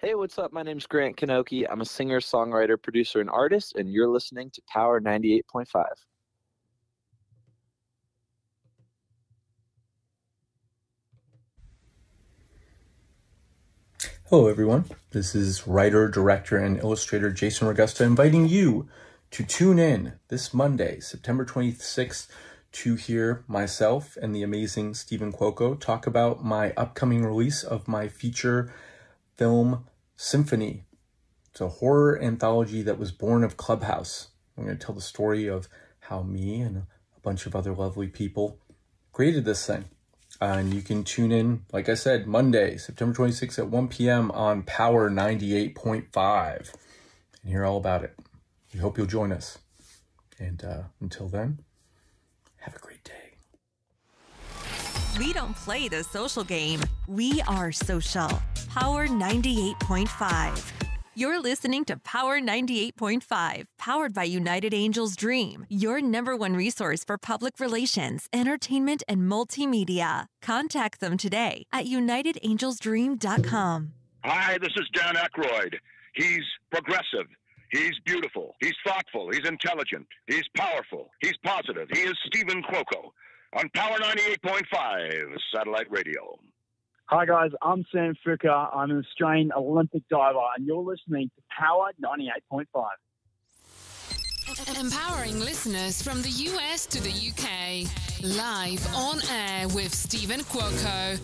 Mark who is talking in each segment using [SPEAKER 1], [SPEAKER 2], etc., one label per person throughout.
[SPEAKER 1] Hey, what's up? My name's Grant Kanoki. I'm a singer, songwriter, producer, and artist, and you're listening to Power 98.5.
[SPEAKER 2] Hello, everyone. This is writer, director, and illustrator Jason Ragosta inviting you to tune in this Monday, September 26th, to hear myself and the amazing Steven Cuoco talk about my upcoming release of my feature film Sinphony. It's a horror anthology that was born of Clubhouse. I'm going to tell the story of how me and a bunch of other lovely people created this thing. And you can tune in, like I said, Monday, September 26th at 1 p.m. on Power 98.5 and hear all about it. We hope you'll join us. And uh, until then, have a great day.
[SPEAKER 3] We don't play the social game, we are social. Power 98.5. You're listening to Power 98.5, powered by United Angels Dream, your number one resource for public relations, entertainment, and multimedia. Contact them today at unitedangelsdream.com.
[SPEAKER 4] Hi, this is Dan Aykroyd. He's progressive. He's beautiful. He's thoughtful. He's intelligent. He's powerful. He's positive. He is Steven Cuoco on Power 98.5 satellite radio.
[SPEAKER 5] Hi guys, I'm Sam Fricker. I'm an Australian Olympic diver, and you're listening to Power 98.5.
[SPEAKER 6] Empowering listeners from the US to the UK. Live on air with Steven Cuoco.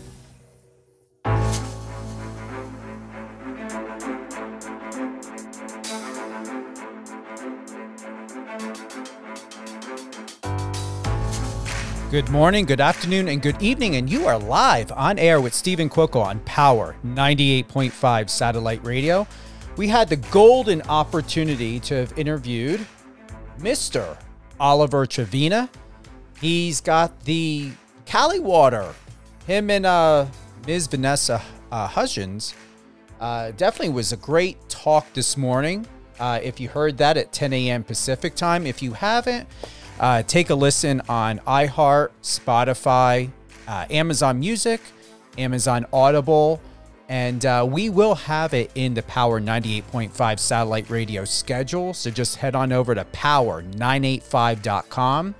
[SPEAKER 7] Good morning, good afternoon, and good evening, and you are live on air with Steven Cuoco on Power 98.5 satellite radio. We had the golden opportunity to have interviewed Mr. Oliver Trevena. He's got the Cali Water. Him and uh, Ms. Vanessa uh, Hudgens uh, definitely was a great talk this morning. Uh, if you heard that at 10 a.m. Pacific time, if you haven't, uh, take a listen on iHeart, Spotify, uh, Amazon Music, Amazon Audible, and uh, we will have it in the Power 98.5 satellite radio schedule. So just head on over to power985.com.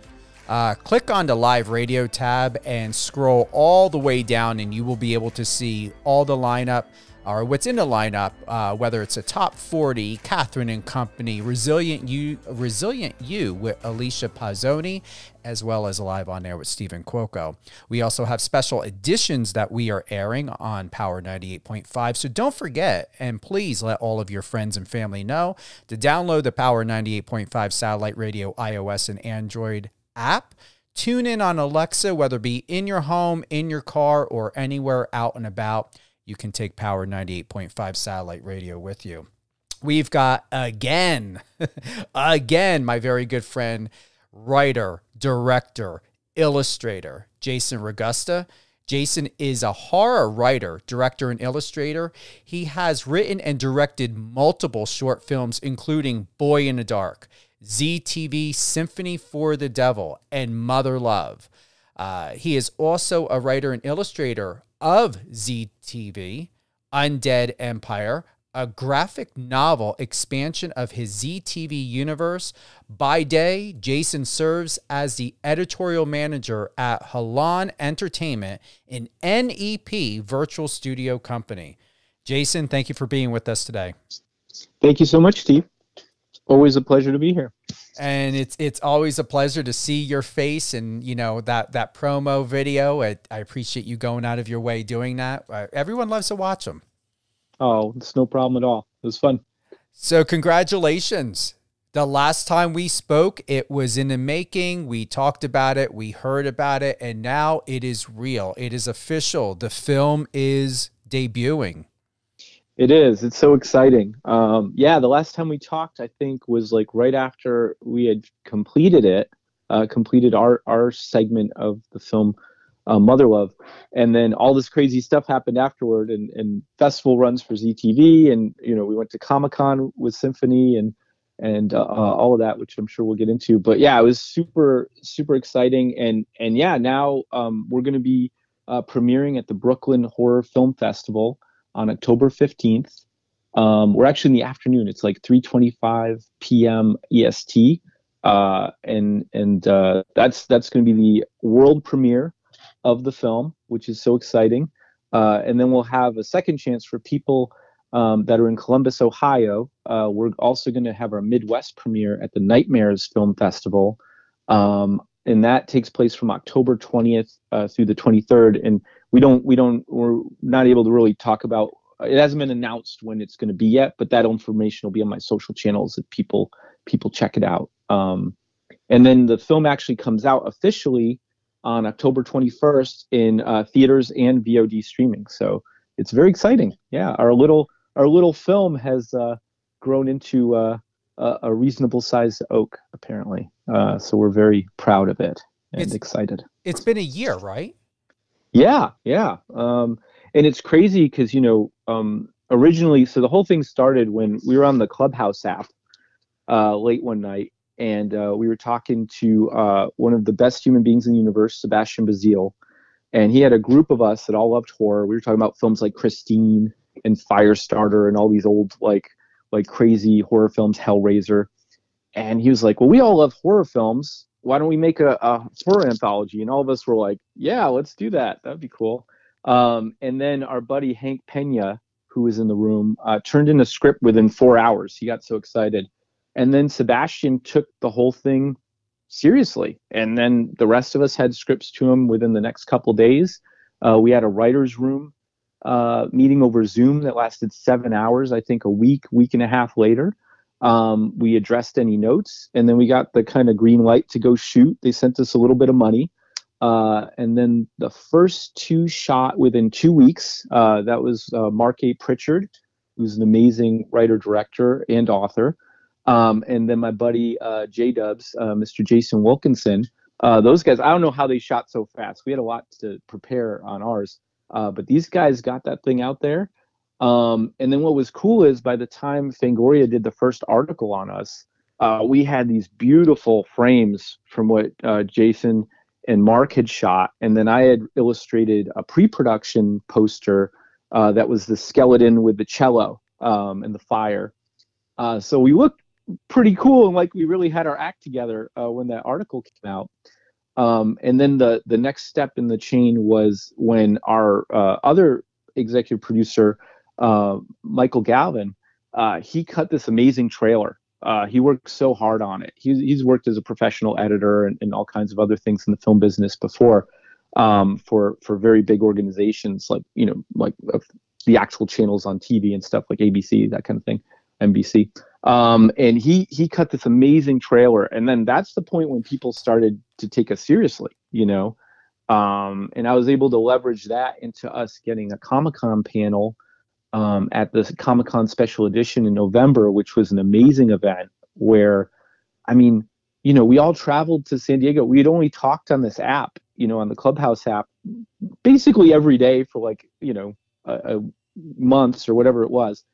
[SPEAKER 7] Uh, click on the live radio tab and scroll all the way down, and you will be able to see all the lineup or what's in the lineup, uh, whether it's a top 40, Catherine and Company, Resilient You, Resilient You with Alicia Pazzoni, as well as Live on Air with Steven Cuoco. We also have special editions that we are airing on Power 98.5. So don't forget, and please let all of your friends and family know to download the Power 98.5 satellite radio iOS and Android app. Tune in on Alexa, whether it be in your home, in your car, or anywhere out and about you can take Power 98.5 satellite radio with you. We've got again, again, my very good friend, writer, director, illustrator, Jason Ragosta. Jason is a horror writer, director, and illustrator. He has written and directed multiple short films, including Boy in the Dark, ZTV Sympathy for the Devil, and Mother Love. Uh, he is also a writer and illustrator of ZTV, Undead Empire, a graphic novel expansion of his ZTV universe. By day, Jason serves as the editorial manager at Halon Entertainment, an NEP virtual studio company. Jason, thank you for being with us today.
[SPEAKER 5] Thank you so much, Steve. Always a pleasure to be here
[SPEAKER 7] and it's it's always a pleasure to see your face and you know that that promo video. I, I appreciate you going out of your way doing that. Uh, everyone loves to watch them.
[SPEAKER 5] Oh, it's no problem at all. It was fun.
[SPEAKER 7] So congratulations. The last time we spoke, it was in the making. We talked about it, we heard about it, and now it is real. It is official. The film is debuting.
[SPEAKER 5] It is. It's so exciting. Um, yeah, the last time we talked, I think, was like right after we had completed it, uh, completed our our segment of the film uh, Mother Love, and then all this crazy stuff happened afterward, and and festival runs for ZTV, and you know we went to Comic Con with Sinphony and and uh, uh, all of that, which I'm sure we'll get into. But yeah, it was super super exciting, and and yeah, now um, we're going to be uh, premiering at the Brooklyn Horror Film Festival on October 15th. Um, we're actually in the afternoon. It's like 3:25 p.m. EST, uh, and and uh, that's that's going to be the world premiere of the film, which is so exciting. Uh, and then we'll have a second chance for people um, that are in Columbus, Ohio. Uh, we're also going to have our Midwest premiere at the Nightmares Film Festival, um, and that takes place from October 20th uh, through the 23rd. And we don't we don't we're not able to really talk about. It hasn't been announced when it's going to be yet, but that information will be on my social channels if people people check it out. Um, and then the film actually comes out officially on October 21st in uh, theaters and VOD streaming. So it's very exciting. Yeah, our little our little film has uh, grown into uh, a, a, reasonable sized oak, apparently. Uh, so we're very proud of it and
[SPEAKER 7] it's,
[SPEAKER 5] excited.
[SPEAKER 7] It's been a year, right?
[SPEAKER 5] Yeah, yeah. Um, and it's crazy because you know um, originally, so the whole thing started when we were on the Clubhouse app uh, late one night and uh, we were talking to uh, one of the best human beings in the universe, Sebastian Bazille, and he had a group of us that all loved horror. We were talking about films like Christine and Firestarter and all these old like like crazy horror films, Hellraiser, and he was like, "Well, we all love horror films. Why don't we make a, a horror anthology?" And all of us were like, "Yeah, let's do that. That'd be cool." Um, and then our buddy Hank Pena, who was in the room, uh, turned in a script within four hours. He got so excited and then Sebastian took the whole thing seriously. And then the rest of us had scripts to him within the next couple days. Uh, we had a writer's room uh, meeting over Zoom that lasted seven hours, I think a week, week and a half later. Um, we addressed any notes and then we got the kind of green light to go shoot. They sent us a little bit of money. Uh, and then the first two shot within two weeks. Uh, that was uh, Mark A. Pritchard, who's an amazing writer, director, and author. Um, and then my buddy uh, J Dubs, uh, Mr. Jason Wilkinson. Those guys, I don't know how they shot so fast. We had a lot to prepare on ours, uh, but these guys got that thing out there. Um, and then what was cool is by the time Fangoria did the first article on us, uh, we had these beautiful frames from what uh, Jason and Mark had shot, and then I had illustrated a pre-production poster that was the skeleton with the cello um, and the fire. Uh, so we looked pretty cool and like we really had our act together uh, when that article came out. Um, and then the the next step in the chain was when our uh, other executive producer, uh, Michael Galvin, uh, he cut this amazing trailer. Uh, he worked so hard on it. He's, he's worked as a professional editor and, and all kinds of other things in the film business before um, for for very big organizations like you know like the actual channels on TV and stuff like ABC that kind of thing, NBC. Um, and he he cut this amazing trailer, and then that's the point when people started to take us seriously, you know. Um, and I was able to leverage that into us getting a Comic Con panel um, at the Comic Con special edition in November, which was an amazing event where, I mean, you know, we all traveled to San Diego. We had only talked on this app, you know, on the Clubhouse app, basically every day for like, you know, a, a months or whatever it was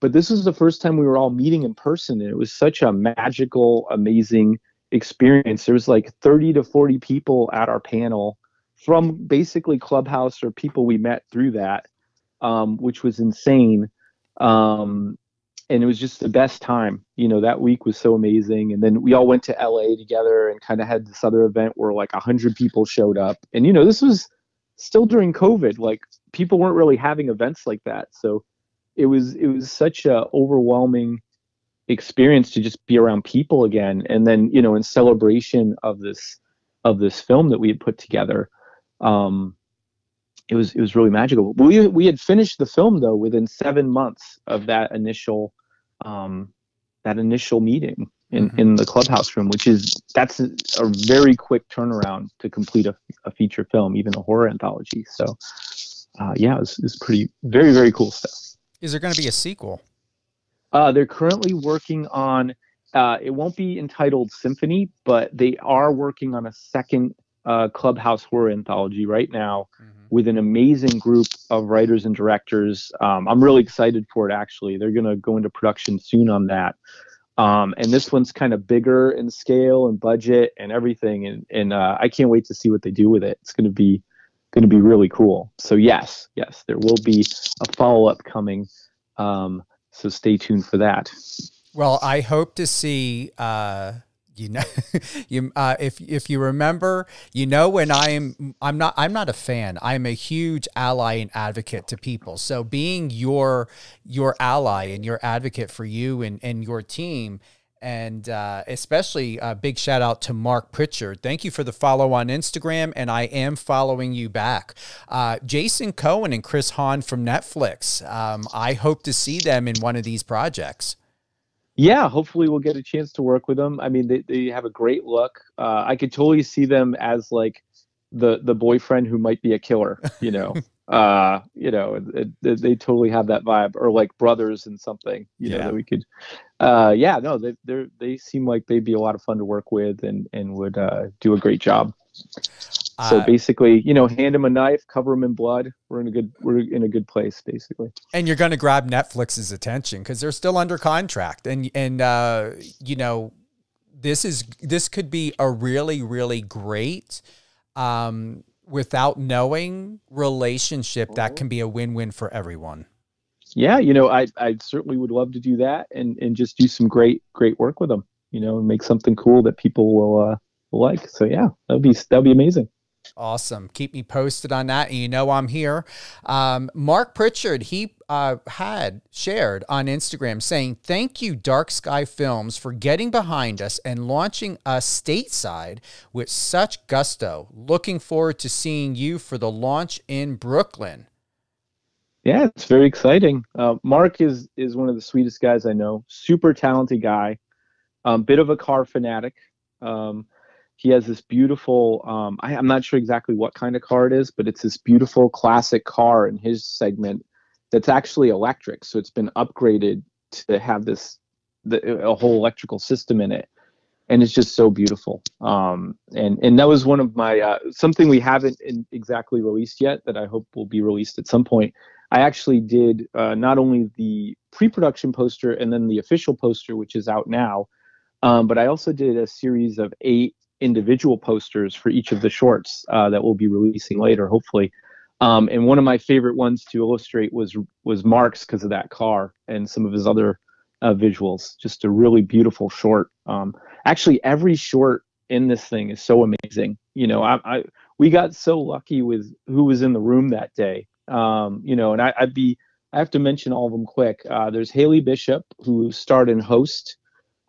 [SPEAKER 5] but this was the first time we were all meeting in person and it was such a magical amazing experience. There was like 30 to 40 people at our panel from basically clubhouse or people we met through that um, which was insane um, and it was just the best time. You know that week was so amazing and then we all went to la together and kind of had this other event where like 100 people showed up. And you know this was still during covid like people weren't really having events like that. So it was it was such a overwhelming experience to just be around people again. And then you know in celebration of this of this film that we had put together um it was it was really magical. We we had finished the film though within 7 months of that initial um that initial meeting in mm-hmm. in the clubhouse room which is that's a, a very quick turnaround to complete a, a feature film even a horror anthology. So uh, yeah it's was, it was pretty very very cool stuff
[SPEAKER 7] is there going to be a sequel?
[SPEAKER 5] Uh, they're currently working on. Uh, it won't be entitled Sinphony, but they are working on a second uh, Clubhouse horror anthology right now mm-hmm. with an amazing group of writers and directors. Um, I'm really excited for it. Actually, they're going to go into production soon on that. Um, and this one's kind of bigger in scale and budget and everything, and and uh, I can't wait to see what they do with it. It's going to be going to be really cool. So yes, yes, there will be a follow up coming um, so stay tuned for that.
[SPEAKER 7] Well, I hope to see. Uh, you know, you uh, if if you remember, you know when I'm I'm not I'm not a fan. I'm a huge ally and advocate to people. So being your your ally and your advocate for you and and your team and uh, especially a big shout out to Mark Pritchard. Thank you for the follow on Instagram, and I am following you back. Uh, Jason Cohen and Chris Hahn from Netflix. Um, I hope to see them in one of these projects.
[SPEAKER 5] Yeah, hopefully we'll get a chance to work with them. I mean, they, they have a great look. Uh, I could totally see them as like the the boyfriend who might be a killer. You know, uh you know it, it, they totally have that vibe or like brothers and something you know that we could uh yeah no they they they seem like they'd be a lot of fun to work with and and would uh do a great job. So
[SPEAKER 7] Uh,
[SPEAKER 5] basically you know hand them a knife cover them in blood. We're in a good we're in a good place basically.
[SPEAKER 7] And you're going to grab Netflix's attention because they're still under contract, and and uh, you know this is this could be a really really great. Um, without knowing relationship that can be a win-win for everyone
[SPEAKER 5] yeah you know i i certainly would love to do that and and just do some great great work with them you know and make something cool that people will uh will like so yeah that'd be that'd be amazing
[SPEAKER 7] Awesome. Keep me posted on that. And you know I'm here. Um, Mark Pritchard, he uh, had shared on Instagram saying, Thank you, Dark Sky Films, for getting behind us and launching us stateside with such gusto. Looking forward to seeing you for the launch in Brooklyn.
[SPEAKER 5] Yeah, it's very exciting. Uh, Mark is is one of the sweetest guys I know. Super talented guy. Um, bit of a car fanatic. Um, he has this beautiful. Um, I, I'm not sure exactly what kind of car it is, but it's this beautiful classic car in his segment that's actually electric. So it's been upgraded to have this the, a whole electrical system in it, and it's just so beautiful. Um, and and that was one of my uh, something we haven't in, exactly released yet that I hope will be released at some point. I actually did uh, not only the pre-production poster and then the official poster, which is out now, um, but I also did a series of eight individual posters for each of the shorts uh, that we'll be releasing later, hopefully. Um, and one of my favorite ones to illustrate was was Mark's because of that car and some of his other uh, visuals. Just a really beautiful short. Um, actually, every short in this thing is so amazing. You know, I, I we got so lucky with who was in the room that day. Um, you know, and I, I'd be I have to mention all of them quick. Uh, there's Haley Bishop who starred in Host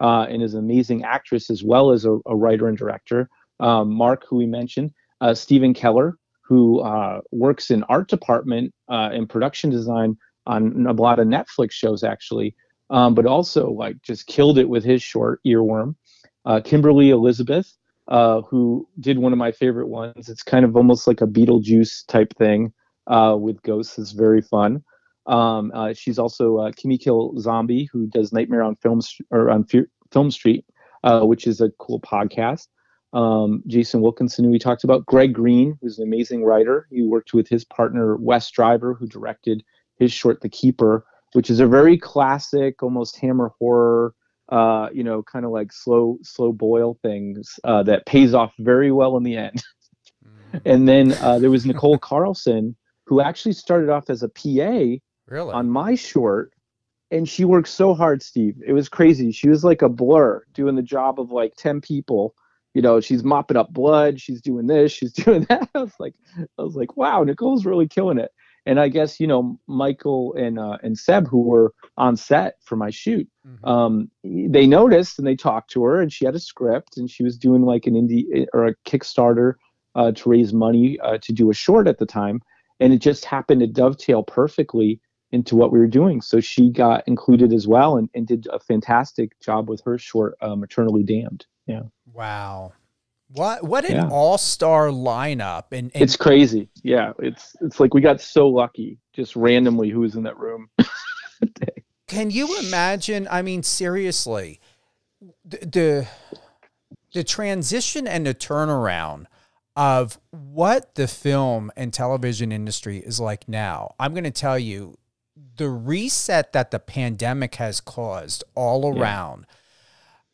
[SPEAKER 5] uh, and is an amazing actress as well as a, a writer and director. Um, Mark, who we mentioned, uh, Stephen Keller, who uh, works in art department uh, and production design on a lot of Netflix shows actually, um, but also like just killed it with his short Earworm. Uh, Kimberly Elizabeth, who did one of my favorite ones. It's kind of almost like a Beetlejuice type thing uh, with ghosts. is very fun. Um, uh, she's also uh, Kimmy Kill Zombie, who does Nightmare on Film or on Film Street, uh, which is a cool podcast. Um, Jason Wilkinson, who we talked about. Greg Green, who's an amazing writer. He worked with his partner Wes Driver, who directed his short The Keeper, which is a very classic, almost Hammer horror. Uh, you know, kind of like slow, slow boil things uh, that pays off very well in the end. and then uh, there was Nicole Carlson, who actually started off as a PA
[SPEAKER 7] Really?
[SPEAKER 5] on my short and she worked so hard steve. It was crazy. She was like a blur doing the job of like 10 people. You know she's mopping up blood. She's doing this. She's doing that. I was like i was like wow nicole's really killing it. And i guess you know michael and uh, and seb who were on set for my shoot um, they noticed and they talked to her and she had a script and she was doing like an indie or a kickstarter uh, to raise money uh, to do a short at the time and it just happened to dovetail perfectly into what we were doing. So she got included as well and, and did a fantastic job with her short, uh, Maternally Damned. Yeah.
[SPEAKER 7] Wow. What what an
[SPEAKER 5] Yeah.
[SPEAKER 7] all-star lineup and, and
[SPEAKER 5] It's crazy. Yeah. It's it's like we got so lucky just randomly who was in that room.
[SPEAKER 7] Can you imagine? I mean, seriously, the the, the transition and the turnaround of what the film and television industry is like now. I'm going to tell you the reset that the pandemic has caused all
[SPEAKER 5] Yeah.
[SPEAKER 7] around.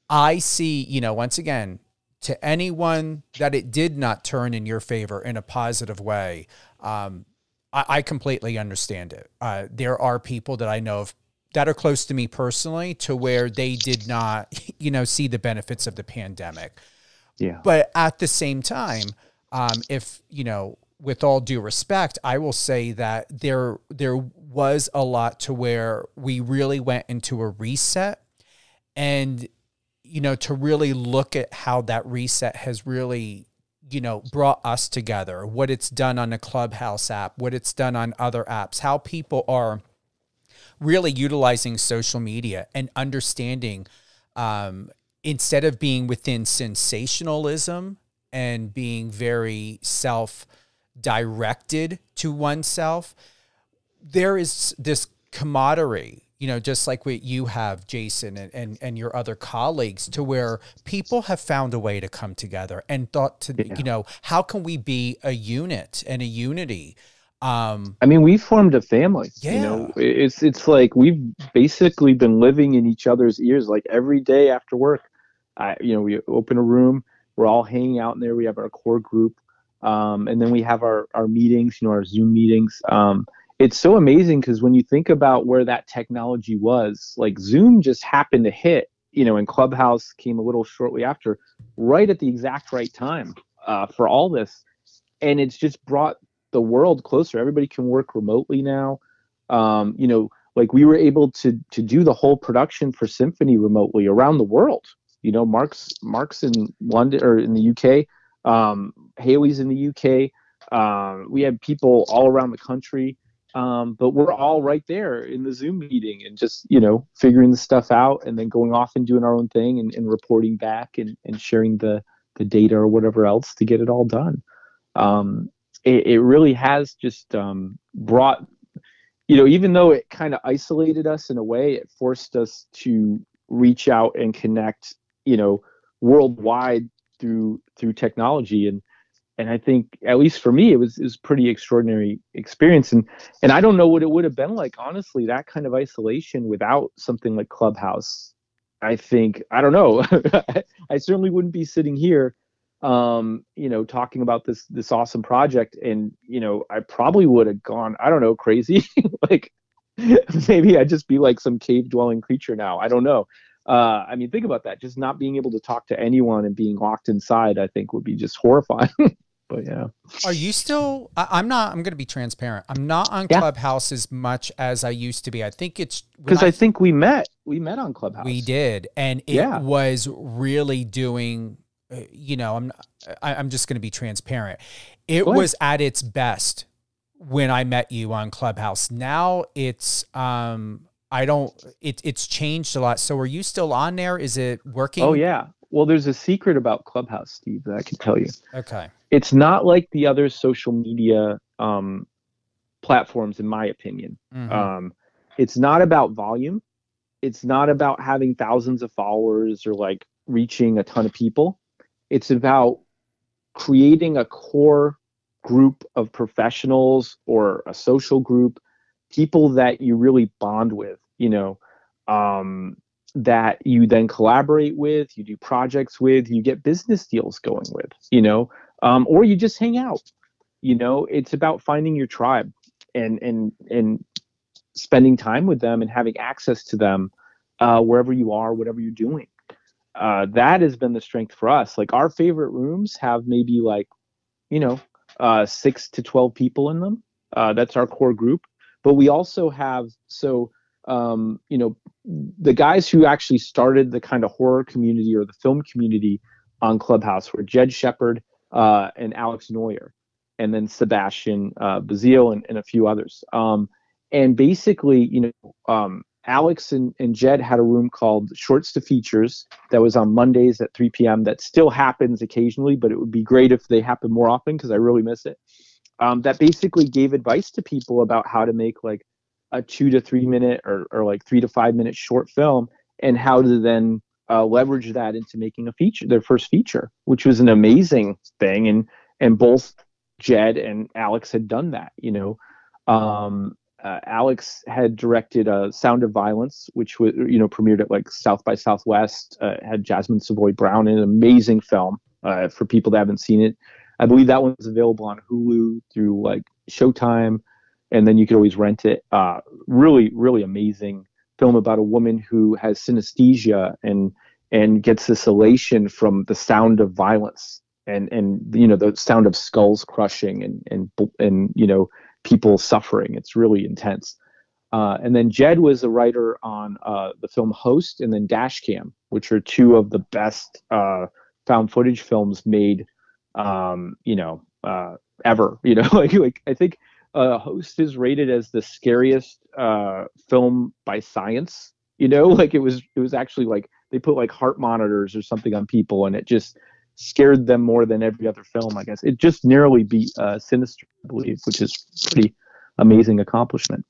[SPEAKER 7] I see, you know, once again, to anyone that it did not turn in your favor in a positive way, um, I, I completely understand it. Uh, there are people that I know of that are close to me personally to where they did not, you know, see the benefits of the pandemic.
[SPEAKER 5] Yeah.
[SPEAKER 7] But at the same time, um, if you know, with all due respect, I will say that there there was a lot to where we really went into a reset, and you know, to really look at how that reset has really you know brought us together what it's done on the clubhouse app what it's done on other apps how people are really utilizing social media and understanding um, instead of being within sensationalism and being very self directed to oneself, there is this camaraderie, you know, just like what you have, Jason, and, and, and your other colleagues, to where people have found a way to come together and thought to,
[SPEAKER 5] Yeah.
[SPEAKER 7] you know, how can we be a unit and a unity? Um,
[SPEAKER 5] I mean, we formed a family. You know, it's it's like we've basically been living in each other's ears. Like every day after work, I you know we open a room, we're all hanging out in there. We have our core group, um, and then we have our our meetings. You know, our Zoom meetings. Um, it's so amazing because when you think about where that technology was, like Zoom just happened to hit. You know, and Clubhouse came a little shortly after, right at the exact right time uh, for all this, and it's just brought the world closer. Everybody can work remotely now. Um, you know, like we were able to to do the whole production for Sinphony remotely around the world. You know, Mark's Mark's in London or in the UK. Um, Haley's in the UK. Um, we had people all around the country, um, but we're all right there in the Zoom meeting and just you know figuring the stuff out and then going off and doing our own thing and, and reporting back and, and sharing the the data or whatever else to get it all done. Um, it, it really has just um, brought you know even though it kind of isolated us in a way it forced us to reach out and connect you know worldwide through through technology. And and I think at least for me it was it was pretty extraordinary experience. And and I don't know what it would have been like honestly that kind of isolation without something like Clubhouse. I think I don't know. I certainly wouldn't be sitting here um you know talking about this this awesome project. And you know I probably would have gone I don't know crazy. Like maybe I'd just be like some cave dwelling creature now. I don't know uh, I mean, think about that. Just not being able to talk to anyone and being locked inside, I think, would be just horrifying. but yeah,
[SPEAKER 7] Are you still? I, I'm not. I'm going to be transparent. I'm not on
[SPEAKER 5] Yeah.
[SPEAKER 7] Clubhouse as much as I used to be. I think it's
[SPEAKER 5] because I, think we met. We met on Clubhouse.
[SPEAKER 7] we did, and it
[SPEAKER 5] Yeah.
[SPEAKER 7] was really doing. uh, You know, I'm. I, I'm just going to be transparent. It was at its best when I met you on Clubhouse. Now it's. um I don't. It, it's changed a lot. So are you still on there? Is it working?
[SPEAKER 5] Oh yeah. Well, there's a secret about Clubhouse, Steve, that I can tell you.
[SPEAKER 7] Okay.
[SPEAKER 5] It's not like the other social media um, platforms, in my opinion.
[SPEAKER 7] Mhm.
[SPEAKER 5] Um, it's not about volume. It's not about having thousands of followers or like reaching a ton of people. It's about creating a core group of professionals or a social group, people that you really bond with, you know, um, that you then collaborate with, you do projects with, you get business deals going with, you know, um, or you just hang out. You know, it's about finding your tribe and and and spending time with them and having access to them uh, wherever you are, whatever you're doing. Uh, that has been the strength for us. Like our favorite rooms have maybe like, you know, uh, six to twelve people in them. Uh, that's our core group. But we also have so um, you know the guys who actually started the kind of horror community or the film community on Clubhouse were Jed Shepherd uh, and Alex Noyer, and then Sebastian uh, Bazile and, and a few others. Um, and basically, you know, um, Alex and, and Jed had a room called Shorts to Features that was on Mondays at 3 p.m. That still happens occasionally, but it would be great if they happen more often because I really miss it. Um, that basically gave advice to people about how to make like a two to three minute or, or like three to five minute short film and how to then uh, leverage that into making a feature, their first feature, which was an amazing thing. And and both Jed and Alex had done that. You know, um, uh, Alex had directed uh, Sound of Violence, which was you know premiered at like South by Southwest. Uh, had Jasmine Savoy Brown in an amazing film. Uh, for people that haven't seen it, I believe that one's available on Hulu through like Showtime, and then you could always rent it. Uh, really, really amazing film about a woman who has synesthesia and and gets this elation from the sound of violence and and you know the sound of skulls crushing and and and you know people suffering. It's really intense. Uh, and then Jed was a writer on uh, the film Host and then Dashcam, which are two of the best uh, found footage films made, um, you know, uh, ever. You know, like, like I think uh, Host is rated as the scariest uh, film by science. You know, like it was it was actually like they put like heart monitors or something on people, and it just scared them more than every other film. I guess it just narrowly beat Sinister, I believe, which is pretty amazing accomplishment.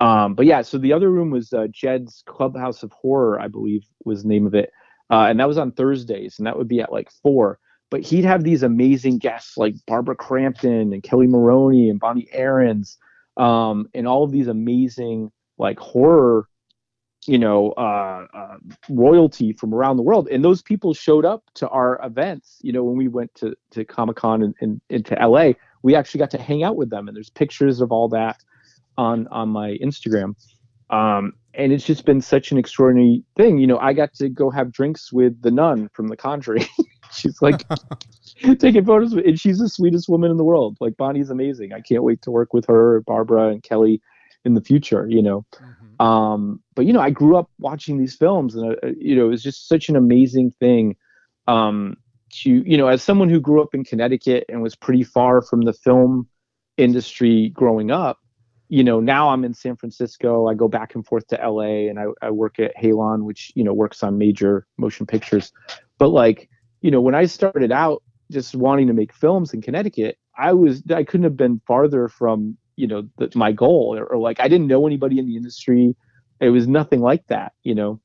[SPEAKER 5] Um, but yeah, so the other room was uh, Jed's Clubhouse of Horror, I believe was the name of it, uh, and that was on Thursdays, and that would be at like four. But he'd have these amazing guests like Barbara Crampton and Kelli Maroney and Bonnie Aarons, um, and all of these amazing like horror, you know, uh, uh royalty from around the world. And those people showed up to our events. You know, when we went to to Comic Con and, and into LA, we actually got to hang out with them, and there's pictures of all that on on my Instagram. Um, and it's just been such an extraordinary thing. You know, I got to go have drinks with the nun from The Conjuring. she's like taking photos, and she's the sweetest woman in the world. Like Bonnie's amazing. I can't wait to work with her, Barbara, and Kelly in the future. You know, mm-hmm. um, but you know, I grew up watching these films, and uh, you know, it was just such an amazing thing. Um, to you know, as someone who grew up in Connecticut and was pretty far from the film industry growing up you know, now I'm in San Francisco. I go back and forth to LA and I, I work at Halon, which, you know, works on major motion pictures. But like, you know, when I started out just wanting to make films in Connecticut, I was, I couldn't have been farther from, you know, the, my goal or, or like, I didn't know anybody in the industry. It was nothing like that, you know?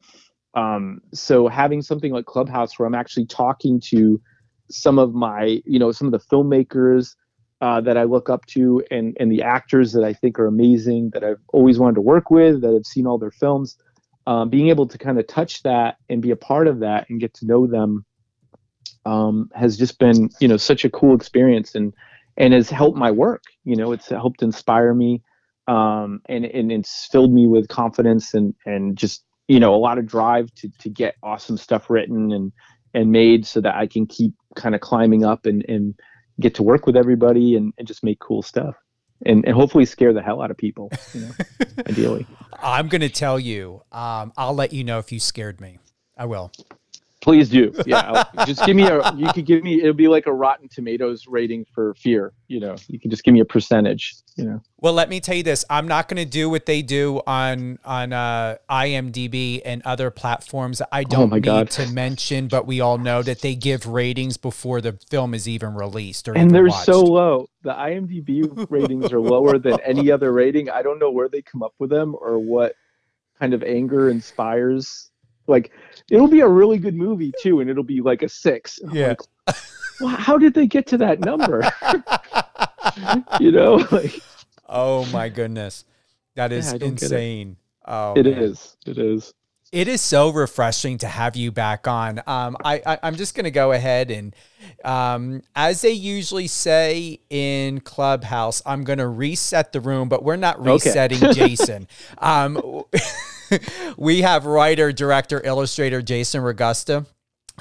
[SPEAKER 5] Um, so having something like Clubhouse where I'm actually talking to some of my, you know, some of the filmmakers, uh, that I look up to and and the actors that I think are amazing that I've always wanted to work with that I've seen all their films um, being able to kind of touch that and be a part of that and get to know them um, has just been you know such a cool experience and and has helped my work. You know it's helped inspire me um, and and it's filled me with confidence and and just you know a lot of drive to to get awesome stuff written and and made so that I can keep kind of climbing up and and get to work with everybody and, and just make cool stuff and, and hopefully scare the hell out of people you know, ideally.
[SPEAKER 7] I'm going to tell you um, i'll let you know if you scared me. I will
[SPEAKER 5] Please do. Yeah. just give me a, you could give me, it'll be like a Rotten Tomatoes rating for fear. You know, you can just give me a percentage, you know.
[SPEAKER 7] Well, let me tell you this. I'm not going to do what they do on, on uh, IMDb and other platforms. I oh don't oh need God. to mention, but we all know that they give ratings before the film is even released. Or
[SPEAKER 5] and they're
[SPEAKER 7] watched.
[SPEAKER 5] so low. The IMDb ratings are lower than any other rating. I don't know where they come up with them or what kind of anger inspires like it'll be a really good movie too, and it'll be like a six.
[SPEAKER 7] yeah.
[SPEAKER 5] Like, well, how did they get to that number? you know, like.
[SPEAKER 7] Oh my goodness, that is yeah, insane. It. Oh,
[SPEAKER 5] it man. is. It is.
[SPEAKER 7] It is so refreshing to have you back on. Um, I, I am just gonna go ahead and, um, as they usually say in Clubhouse, I'm gonna reset the room, but we're not resetting okay. Jason. Um, we have writer, director, illustrator Jason Ragosta.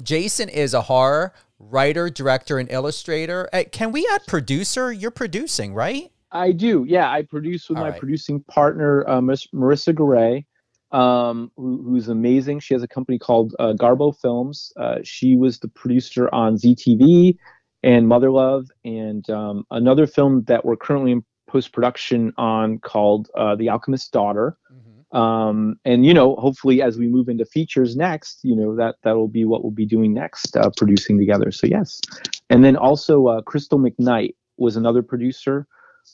[SPEAKER 7] Jason is a horror writer, director, and illustrator. Uh, can we add producer? You're producing, right?
[SPEAKER 5] I do. Yeah, I produce with All my right. producing partner, uh, Marissa Garay, um, who, who's amazing. She has a company called uh, Garbo Films. Uh, she was the producer on ZTV and Mother Love, and um, another film that we're currently in post production on called uh, The Alchemist's Daughter. Mm-hmm um, and you know hopefully as we move into features next you know that that will be what we'll be doing next uh, producing together. So yes. And then also uh, crystal mcknight was another producer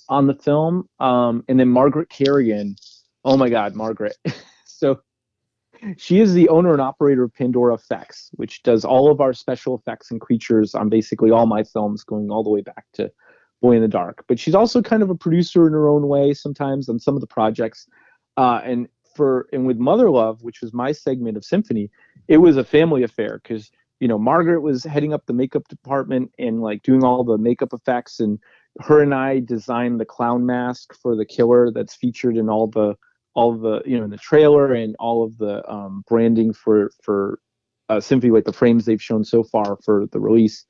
[SPEAKER 5] on the film. Um, and then margaret carrigan oh my god margaret. So she is the owner and operator of pandora effects which does all of our special effects and creatures on basically all my films going all the way back to boy in the dark. But she's also kind of a producer in her own way sometimes on some of the projects uh, and for and with Mother Love, which was my segment of Sinphony, it was a family affair because you know Margaret was heading up the makeup department and like doing all the makeup effects, and her and I designed the clown mask for the killer that's featured in all the all the you know in the trailer and all of the um, branding for for uh, Sinphony, like the frames they've shown so far for the release.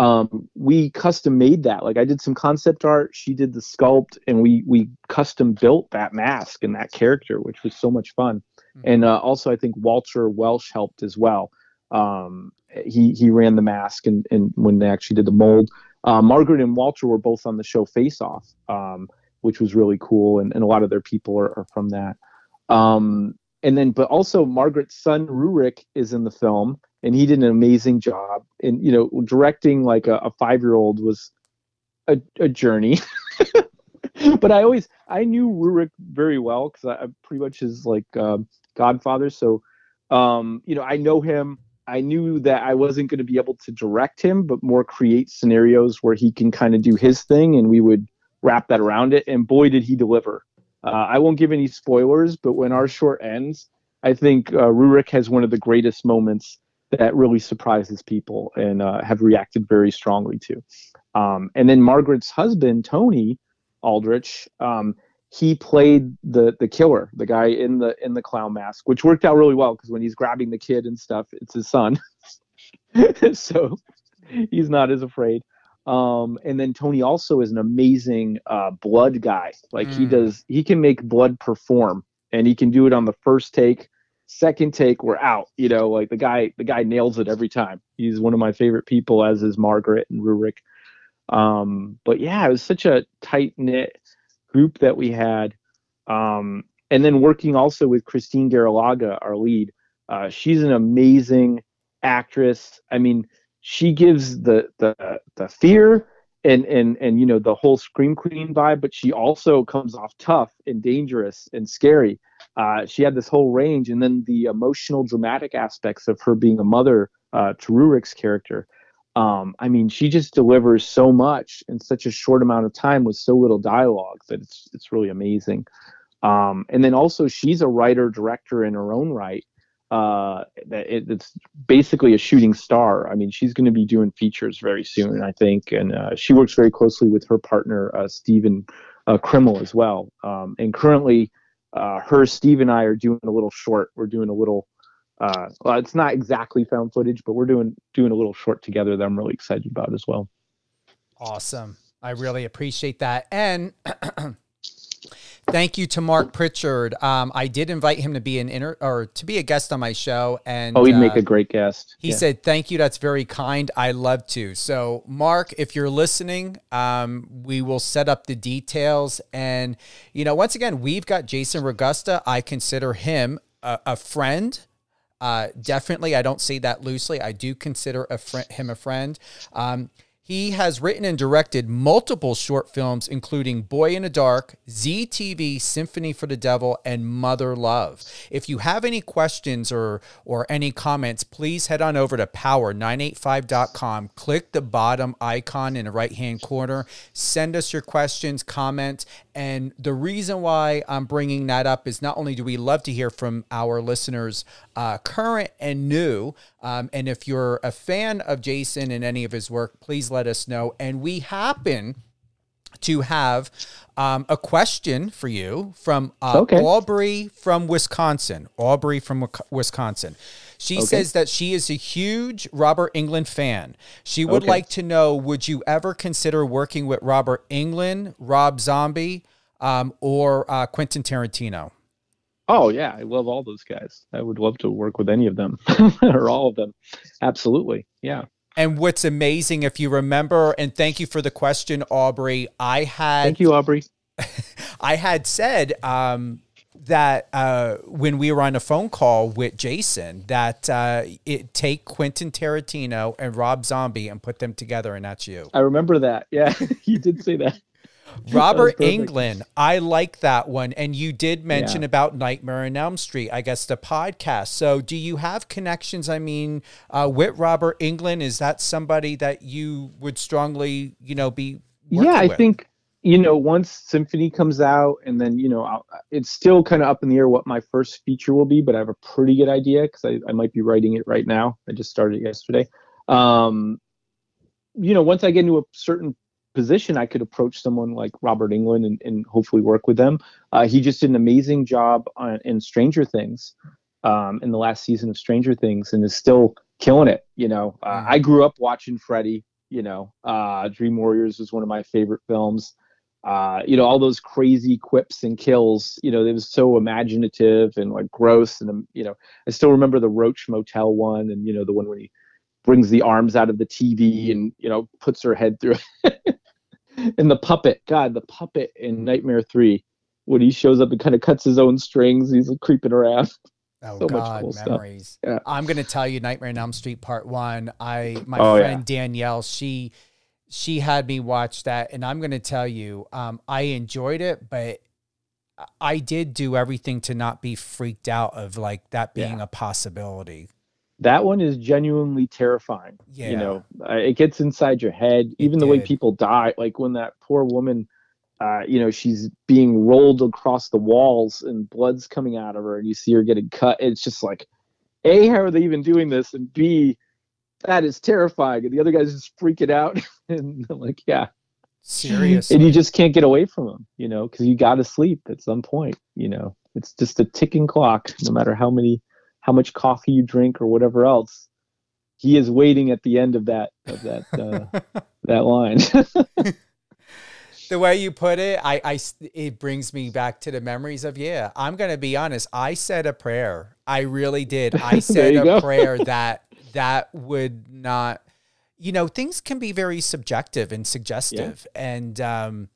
[SPEAKER 5] Um, we custom made that. Like I did some concept art, she did the sculpt, and we we custom built that mask and that character, which was so much fun. Mm-hmm. And uh, also, I think Walter Welsh helped as well. Um, he he ran the mask and and when they actually did the mold. Uh, Margaret and Walter were both on the show Face Off, um, which was really cool, and, and a lot of their people are, are from that. Um, and then, but also Margaret's son Rurik is in the film, and he did an amazing job. And you know, directing like a, a five year old was a, a journey. but I always I knew Rurik very well because I, am pretty much his like uh, godfather. So um, you know, I know him. I knew that I wasn't going to be able to direct him, but more create scenarios where he can kind of do his thing, and we would wrap that around it. And boy, did he deliver! Uh, I won't give any spoilers, but when our short ends, I think uh, Rurik has one of the greatest moments that really surprises people and uh, have reacted very strongly to. Um, and then Margaret's husband, Tony Aldrich, um, he played the the killer, the guy in the in the clown mask, which worked out really well because when he's grabbing the kid and stuff, it's his son, so he's not as afraid. Um, and then Tony also is an amazing uh, blood guy. Like mm. he does, he can make blood perform, and he can do it on the first take. Second take, we're out. You know, like the guy, the guy nails it every time. He's one of my favorite people, as is Margaret and Rurik. Um, but yeah, it was such a tight knit group that we had. Um, and then working also with Christine Garalaga, our lead. Uh, she's an amazing actress. I mean, she gives the the the fear and and and you know the whole scream queen vibe but she also comes off tough and dangerous and scary. Uh, she had this whole range and then the emotional dramatic aspects of her being a mother uh, to rurik's character. Um, i mean she just delivers so much in such a short amount of time with so little dialogue that it's it's really amazing. Um, and then also she's a writer director in her own right uh, it, it's basically a shooting star. I mean, she's going to be doing features very soon, I think, and uh, she works very closely with her partner uh, Stephen uh, Krimmel as well. Um, and currently, uh, her, Steve, and I are doing a little short. We're doing a little. Uh, well, it's not exactly found footage, but we're doing doing a little short together that I'm really excited about as well.
[SPEAKER 7] Awesome. I really appreciate that. And Thank you to Mark Pritchard. Um, I did invite him to be an inter or to be a guest on my show, and
[SPEAKER 5] oh, he'd uh, make a great guest.
[SPEAKER 7] He yeah. said, "Thank you. That's very kind. I love to." So, Mark, if you're listening, um, we will set up the details. And you know, once again, we've got Jason Ragosta. I consider him a, a friend. Uh, definitely, I don't say that loosely. I do consider a him a friend. Um, he has written and directed multiple short films, including Boy in the Dark, ZTV, Sympathy for the Devil, and Mother Love. If you have any questions or, or any comments, please head on over to power985.com. Click the bottom icon in the right hand corner. Send us your questions, comments. And the reason why I'm bringing that up is not only do we love to hear from our listeners, uh, current and new, um, and if you're a fan of Jason and any of his work, please let us know. And we happen to have um, a question for you from uh, okay. Aubrey from Wisconsin. Aubrey from Wisconsin. She okay. says that she is a huge Robert Englund fan. She would okay. like to know Would you ever consider working with Robert Englund, Rob Zombie, um, or uh, Quentin Tarantino?
[SPEAKER 5] Oh yeah, I love all those guys. I would love to work with any of them or all of them. Absolutely. Yeah.
[SPEAKER 7] And what's amazing, if you remember, and thank you for the question, Aubrey. I had
[SPEAKER 5] thank you, Aubrey.
[SPEAKER 7] I had said um, that uh, when we were on a phone call with Jason, that uh, it take Quentin Tarantino and Rob Zombie and put them together, and that's you.
[SPEAKER 5] I remember that. Yeah, you did say that.
[SPEAKER 7] Robert Englund, I like that one. And you did mention yeah. about Nightmare on Elm Street, I guess the podcast. So do you have connections? I mean, uh, with Robert Englund, is that somebody that you would strongly, you know, be?
[SPEAKER 5] Yeah, I
[SPEAKER 7] with?
[SPEAKER 5] think you know once Sinphony comes out, and then you know I'll, it's still kind of up in the air what my first feature will be, but I have a pretty good idea because I, I might be writing it right now. I just started it yesterday. Um, you know, once I get into a certain position, I could approach someone like Robert Englund and, and hopefully work with them. Uh, he just did an amazing job on, in Stranger Things, um, in the last season of Stranger Things, and is still killing it. You know, uh,
[SPEAKER 7] Mhm.
[SPEAKER 5] I grew up watching Freddy. You know, uh, Dream Warriors was one of my favorite films. Uh, you know, all those crazy quips and kills. You know, it was so imaginative and like gross. And um, you know, I still remember the Roach Motel one, and you know, the one when he brings the arms out of the TV and you know puts her head through. and the puppet, God, the puppet in Nightmare Three, when he shows up and kind of cuts his own strings, he's creeping around.
[SPEAKER 7] Oh
[SPEAKER 5] So
[SPEAKER 7] God,
[SPEAKER 5] cool
[SPEAKER 7] memories.
[SPEAKER 5] Yeah.
[SPEAKER 7] I'm gonna tell you, Nightmare on Elm Street Part One. I my
[SPEAKER 5] Oh, yeah.
[SPEAKER 7] friend Danielle, she she had me watch that, and I'm gonna tell you, um, I enjoyed it, but I did do everything to not be freaked out of like that being
[SPEAKER 5] Yeah.
[SPEAKER 7] a possibility.
[SPEAKER 5] That one is genuinely terrifying.
[SPEAKER 7] Yeah.
[SPEAKER 5] You know, uh, it gets inside your head. Even the way people die, like when that poor woman, uh, you know, she's being rolled across the walls and blood's coming out of her, and you see her getting cut. It's just like, a, how are they even doing this? And b, that is terrifying. And the other guy's just freaking out, and I'm like, yeah.
[SPEAKER 7] Seriously,
[SPEAKER 5] And you just can't get away from them, you know, because you got to sleep at some point. You know, it's just a ticking clock. No matter how many, how much coffee you drink or whatever else, he is waiting at the end of that of that uh, that line.
[SPEAKER 7] the way you put it, I, I it brings me back to the memories of yeah. I'm gonna be honest. I said a prayer. I really did. I said a
[SPEAKER 5] go.
[SPEAKER 7] prayer that that would not. You know, things can be very subjective and suggestive, and um,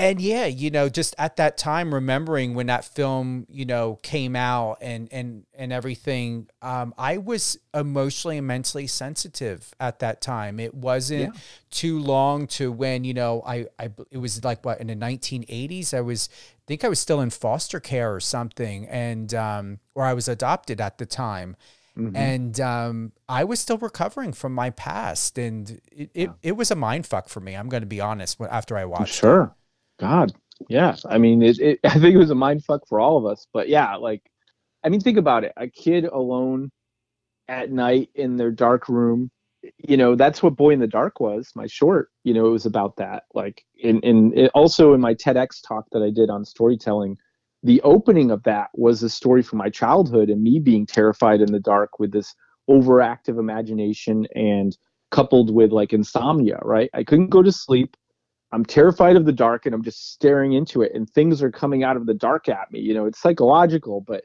[SPEAKER 7] and yeah, you know, just at that time, remembering when that film, you know, came out and and and everything, um, I was emotionally and mentally sensitive at that time. It wasn't too long to when you know I I it was like what in the 1980s. I was I think I was still in foster care or something, and um, or I was adopted at the time.
[SPEAKER 5] Mhm.
[SPEAKER 7] And um, I was still recovering from my past, and it, it, it was a mind fuck for me. I'm going to be honest. After I watched, it.
[SPEAKER 5] sure, God, yeah. I mean, it, it. I think it was a mind fuck for all of us. But yeah, like, I mean, think about it: a kid alone at night in their dark room. You know, that's what Boy in the Dark was. My short. You know, it was about that. Like, in in it, also in my TEDx talk that I did on storytelling. The opening of that was a story from my childhood and me being terrified in the dark with this overactive imagination and coupled with like insomnia, right? I couldn't go to sleep. I'm terrified of the dark and I'm just staring into it and things are coming out of the dark at me. You know, it's psychological, but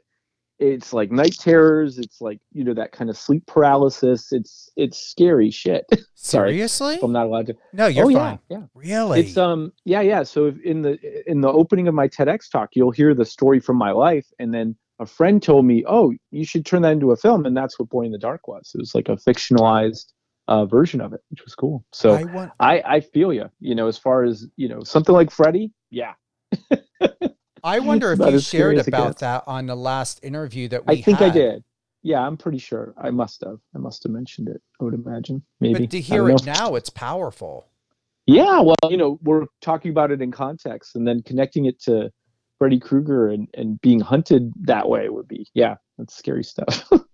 [SPEAKER 5] it's like night terrors, it's like, you know, that kind of sleep paralysis. It's it's scary shit.
[SPEAKER 7] Seriously?
[SPEAKER 5] I'm not allowed to.
[SPEAKER 7] No, you're
[SPEAKER 5] oh
[SPEAKER 7] fine.
[SPEAKER 5] yeah, yeah.
[SPEAKER 7] Really?
[SPEAKER 5] It's um yeah yeah. So in the in the opening of my TEDx talk, you'll hear the story from my life, and then a friend told me, "Oh, you should turn that into a film," and that's what Boy in the Dark was. It was like a fictionalized uh, version of it, which was cool. So
[SPEAKER 7] I want.
[SPEAKER 5] I I feel you. You know, as far as you know, something like Freddy, yeah.
[SPEAKER 7] I wonder if you shared about that on the last interview that we
[SPEAKER 5] I think I did. Yeah, I'm pretty sure. I must have. I must have mentioned it. I would imagine. Maybe.
[SPEAKER 7] But to hear it
[SPEAKER 5] know.
[SPEAKER 7] now, it's powerful.
[SPEAKER 5] Yeah, well, you know, we're talking about it in context and then connecting it to Freddy Krueger and, and being hunted that way would be, yeah, that's scary stuff.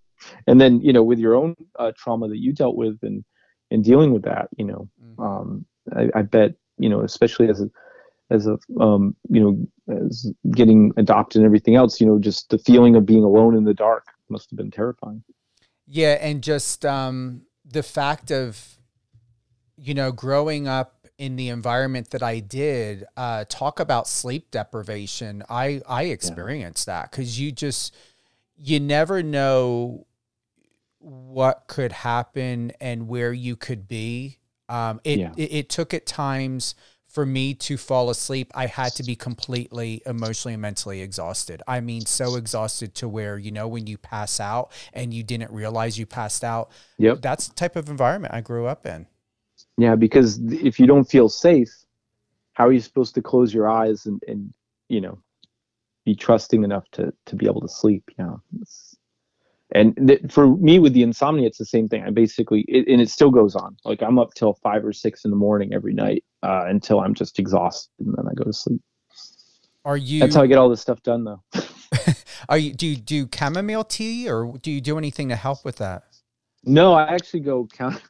[SPEAKER 5] and then, you know, with your own uh, trauma that you dealt with and, and dealing with that, you know,
[SPEAKER 7] Mm.
[SPEAKER 5] um, I, I bet, you know, especially as a, as a, um, you know, as getting adopted and everything else, you know, just the feeling of being alone in the dark must have been terrifying.
[SPEAKER 7] Yeah, and just um, the fact of, you know, growing up in the environment that I did, uh, talk about sleep deprivation. I I experienced that because you just you never know what could happen and where you could be. Um, it,
[SPEAKER 5] Yeah.
[SPEAKER 7] it it took at times for me to fall asleep. I had to be completely emotionally and mentally exhausted. I mean, so exhausted to where you know when you pass out and you didn't realize you passed out.
[SPEAKER 5] Yep.
[SPEAKER 7] That's the type of environment I grew up in.
[SPEAKER 5] Yeah, because if you don't feel safe, how are you supposed to close your eyes and, and you know, be trusting enough to to be able to sleep? You know, It's- and th- for me with the insomnia, it's the same thing. I basically, it, and it still goes on. Like I'm up till five or six in the morning every night uh, until I'm just exhausted, and then I go to sleep.
[SPEAKER 7] Are you?
[SPEAKER 5] That's how I get all this stuff done, though.
[SPEAKER 7] Are you? Do you do chamomile tea or do you do anything to help with that?
[SPEAKER 5] No, I actually go count.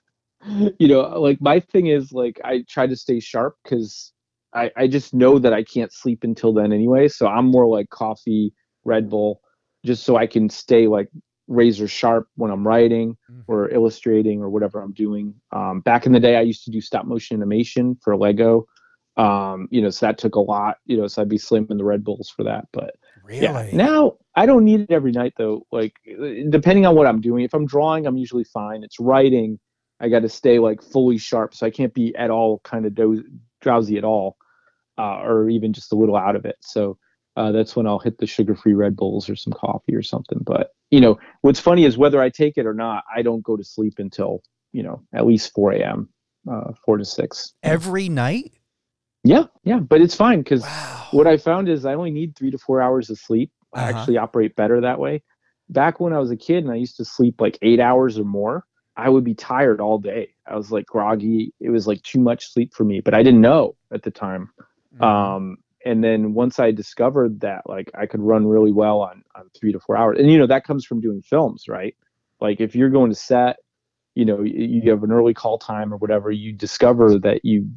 [SPEAKER 5] you know, like my thing is like I try to stay sharp because I, I just know that I can't sleep until then anyway. So I'm more like coffee, Red Bull, just so I can stay like razor sharp when I'm writing
[SPEAKER 7] Mhm.
[SPEAKER 5] or illustrating or whatever I'm doing. Um, back in the day, I used to do stop motion animation for Lego. Um, you know, so that took a lot, you know, so I'd be slamming the Red Bulls for that. But
[SPEAKER 7] Really?
[SPEAKER 5] yeah. Now I don't need it every night though. Like depending on what I'm doing. If I'm drawing, I'm usually fine. It's writing, I got to stay like fully sharp, so I can't be at all kind of doze, drowsy at all, uh, or even just a little out of it. So uh, that's when I'll hit the sugar-free Red Bulls or some coffee or something. But you know, what's funny is whether I take it or not, I don't go to sleep until you know at least 4 a.m., uh, 4 to 6.
[SPEAKER 7] Every night?
[SPEAKER 5] Yeah, yeah, but it's fine because
[SPEAKER 7] Wow.
[SPEAKER 5] what I found is I only need three to four hours of sleep. I
[SPEAKER 7] Uh-huh.
[SPEAKER 5] actually operate better that way. Back when I was a kid and I used to sleep like eight hours or more, I would be tired all day. I was like groggy. It was like too much sleep for me, but I didn't know at the time.
[SPEAKER 7] Mm-hmm.
[SPEAKER 5] Um, and then once I discovered that like I could run really well on on three to four hours, and you know that comes from doing films, right? Like if you're going to set, you know, you, you have an early call time or whatever, you discover that you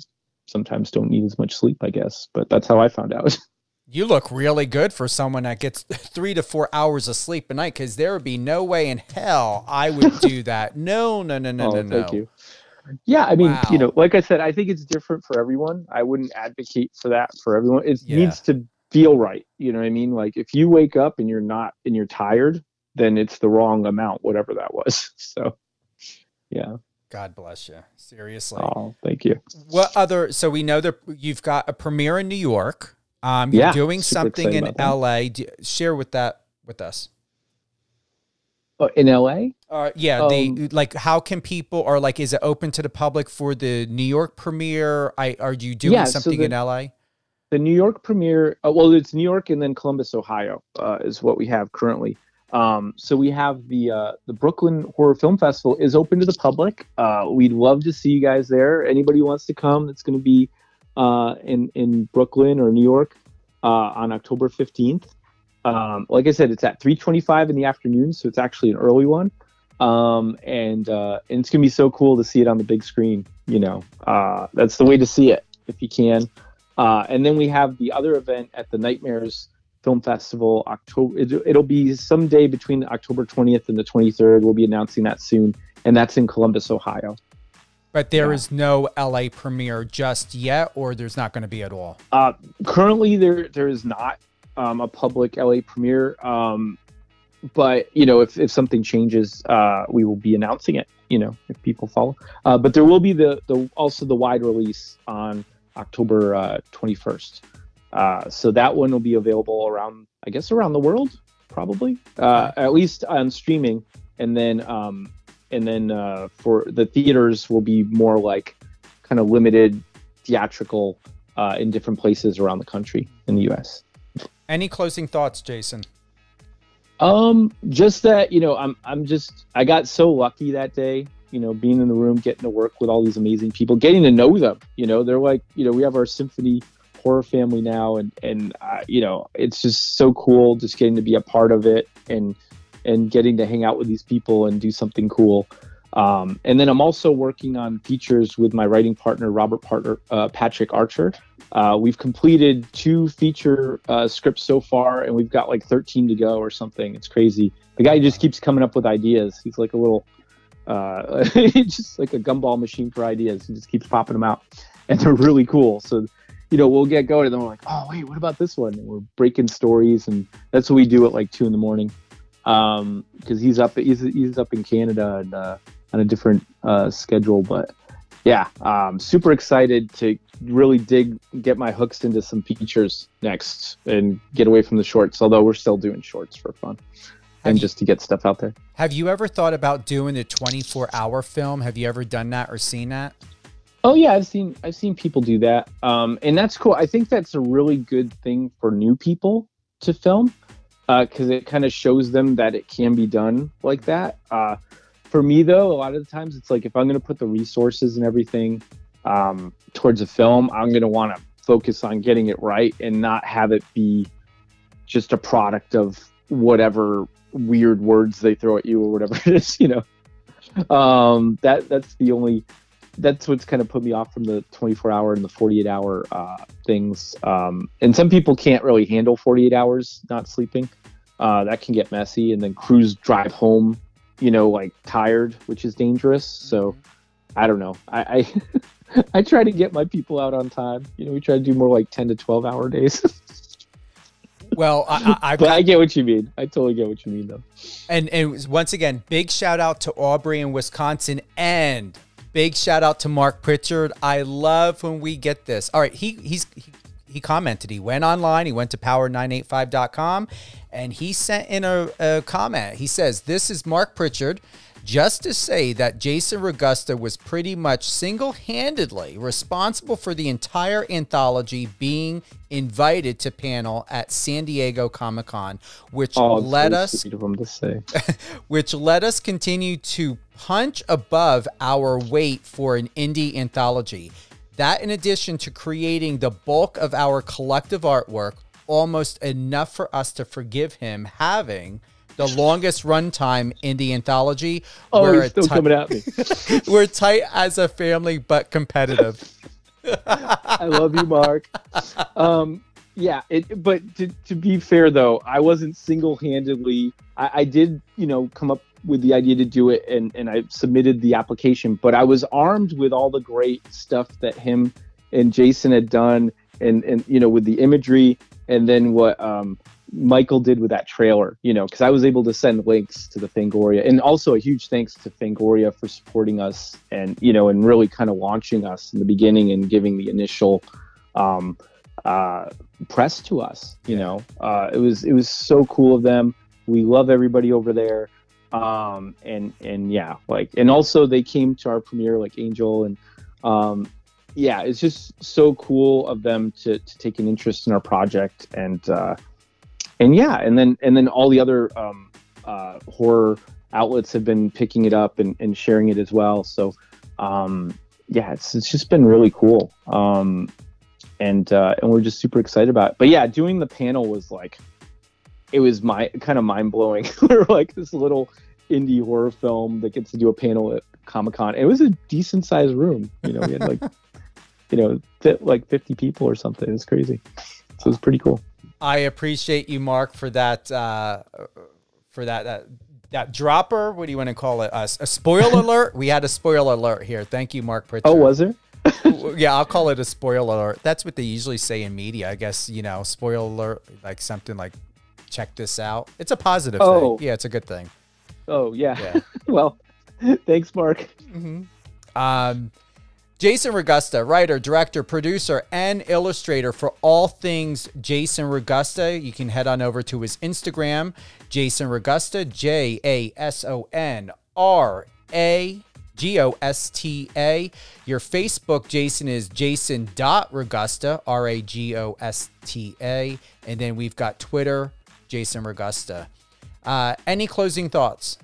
[SPEAKER 5] sometimes don't need as much sleep, I guess. But that's how I found out.
[SPEAKER 7] You look really good for someone that gets three to four hours of sleep a night because there would be no way in hell I would do that. No, no, no, no,
[SPEAKER 5] oh,
[SPEAKER 7] no, no.
[SPEAKER 5] thank you. Yeah, I mean, you know, like I said, I think it's different for everyone. I wouldn't advocate for that for everyone. It
[SPEAKER 7] Yeah.
[SPEAKER 5] needs to feel right. You know what I mean? Like if you wake up and you're not and you're tired, then it's the wrong amount, whatever that was. So, yeah.
[SPEAKER 7] God bless you. Seriously.
[SPEAKER 5] Oh, thank you.
[SPEAKER 7] What other? So we know that you've got a premiere in New York. Um, you're
[SPEAKER 5] Yeah,
[SPEAKER 7] doing something in LA. Do, share with that with us.
[SPEAKER 5] Oh, in LA?
[SPEAKER 7] Uh, yeah, the
[SPEAKER 5] Um,
[SPEAKER 7] like, how can people or like, is it open to the public for the New York premiere? I are you doing
[SPEAKER 5] Yeah, so
[SPEAKER 7] something
[SPEAKER 5] the-
[SPEAKER 7] in LA?
[SPEAKER 5] The New York premiere, uh, well, it's New York and then Columbus, Ohio, uh, is what we have currently. Um, so we have the uh, the Brooklyn Horror Film Festival is open to the public. Uh, we'd love to see you guys there. Anybody who wants to come, it's going to be uh, in in Brooklyn or New York uh, on October fifteenth. Um, like I said, it's at three twenty five in the afternoon, so it's actually an early one. Um, and uh, and it's gonna be so cool to see it on the big screen. You know, uh, that's the way to see it if you can. Uh, and then we have the other event at the Nightmares Film Festival. October. It, it'll be someday between October 20th and the 23rd. We'll be announcing that soon, and that's in Columbus, Ohio.
[SPEAKER 7] But there
[SPEAKER 5] yeah.
[SPEAKER 7] is no LA premiere just yet, or there's not going to be at all.
[SPEAKER 5] Uh, currently, there there is not um, a public LA premiere, um, but you know, if, if something changes, uh, we will be announcing it. You know, if people follow. Uh, but there will be the the also the wide release on October uh, 21st. Uh, so that one will be available around, I guess, around the world, probably, uh, at least on streaming, and then um, and then for the theaters will be more like kind of limited theatrical uh, in different places around the country in the U.S.
[SPEAKER 7] Any closing thoughts, Jason?
[SPEAKER 5] Um, just that you know, I'm I'm just I got so lucky that day. You know, being in the room, getting to work with all these amazing people, getting to know them. You know, they're like you know we have our Sinphony horror family now, and and uh, you know it's just so cool just getting to be a part of it and and getting to hang out with these people and do something cool. Um, and then I'm also working on features with my writing partner, Robert partner uh, Patrick Archer. Uh, we've completed two feature uh, scripts so far, and we've got like 13 to go or something. It's crazy. The guy just keeps coming up with ideas. He's like a little, uh, just like a gumball machine for ideas. He just keeps popping them out, and they're really cool. So, you know, we'll get going, and then we're like, oh wait, what about this one? And we're breaking stories, and that's what we do at like two in the morning, um, because he's up he's he's up in Canada and uh, on a different uh, schedule, but yeah, um, super excited to really dig, get my hooks into some features next, and get away from the shorts. Although we're still doing shorts for fun, and
[SPEAKER 7] you-
[SPEAKER 5] just to get stuff out there.
[SPEAKER 7] Have you ever thought about doing a 24 hour film? Have you ever done that or seen that?
[SPEAKER 5] Oh yeah, I've seen I've seen people do that, um, and that's cool. I think that's a really good thing for new people to film because it kind of shows them that it can be done like that. Uh, for me though, a lot of the times it's like if I'm going to put the resources and everything um, towards a film, I'm going to want to focus on getting it right and not have it be just a product of whatever weird words they throw at you or whatever it is, you know. um, that that's the only that's what's kind of put me off from the 24 hour and the 48 hour uh, things. Um, and some people can't really handle 48 hours not sleeping. Uh, that can get messy, and then crews drive home, you know, like tired, which is dangerous. So mm-hmm. I don't know. I I, I try to get my people out on time. You know, we try to do more like 10 to 12 hour days.
[SPEAKER 7] Well, I, I,
[SPEAKER 5] but I get what you mean. I totally get what you mean, though.
[SPEAKER 7] And and once again, big shout out to Aubrey in Wisconsin and big shout out to Mark Pritchard. I love when we get this. All right, he he's he, he commented. He went online, he went to power985.com and he sent in a, a comment. He says, "This is Mark Pritchard just to say that Jason Ragosta was pretty much single handedly responsible for the entire anthology being invited to panel at San Diego Comic Con, which
[SPEAKER 5] Oh,
[SPEAKER 7] led us
[SPEAKER 5] sweet of him to say.
[SPEAKER 7] which let us continue to punch above our weight for an indie anthology. That, in addition to creating the bulk of our collective artwork, almost enough for us to forgive him having the longest runtime indie anthology.
[SPEAKER 5] Oh,
[SPEAKER 7] We're
[SPEAKER 5] he's still coming at me.
[SPEAKER 7] We're tight as a family, but competitive.
[SPEAKER 5] I love you, Mark. Um, yeah, it, but to, to be fair though, I wasn't single handedly. I, I did, you know, come up with the idea to do it, and and I submitted the application. But I was armed with all the great stuff that him and Jason had done, and and you know, with the imagery, and then what um, Michael did with that trailer. You know, because I was able to send links to the Fangoria, and also a huge thanks to Fangoria for supporting us, and you know, and really kind of launching us in the beginning and giving the initial. Um, uh, press to us. You know, uh, it was it was so cool of them. We love everybody over there, um, and and yeah, like and also they came to our premiere like Angel and um, yeah, it's just so cool of them to to take an interest in our project and uh, and yeah, and then and then all the other um, uh, horror outlets have been picking it up and, and sharing it as well. So um, yeah, it's it's just been really cool. Um, and uh, and we're just super excited about it. But yeah, doing the panel was like, it was my kind of mind blowing. we're like this little indie horror film that gets to do a panel at Comic Con. It was a decent sized room. You know, we had like, you know, fit like fifty people or something. It's crazy. So it was pretty cool.
[SPEAKER 7] I appreciate you, Mark, for that. Uh, for that. that that dropper, what do you want to call it? Uh, a spoiler alert. We had a spoiler alert here. Thank you, Mark Pritchard.
[SPEAKER 5] Oh, was there?
[SPEAKER 7] yeah, I'll call it a spoiler alert. That's what they usually say in media. I guess you know, spoiler alert, like something like, check this out. It's a positive
[SPEAKER 5] Oh.
[SPEAKER 7] thing. Yeah, it's a good thing.
[SPEAKER 5] Oh yeah.
[SPEAKER 7] Yeah.
[SPEAKER 5] well, thanks, Mark.
[SPEAKER 7] Um, Jason Ragosta, writer, director, producer, and illustrator for all things Jason Ragosta. You can head on over to his Instagram, Jason Ragosta, J A S O N R A G O S T A. Your Facebook, Jason, is jason.ragosta, R A G O S T A. And then we've got Twitter, Jason Ragosta. Uh, any closing thoughts?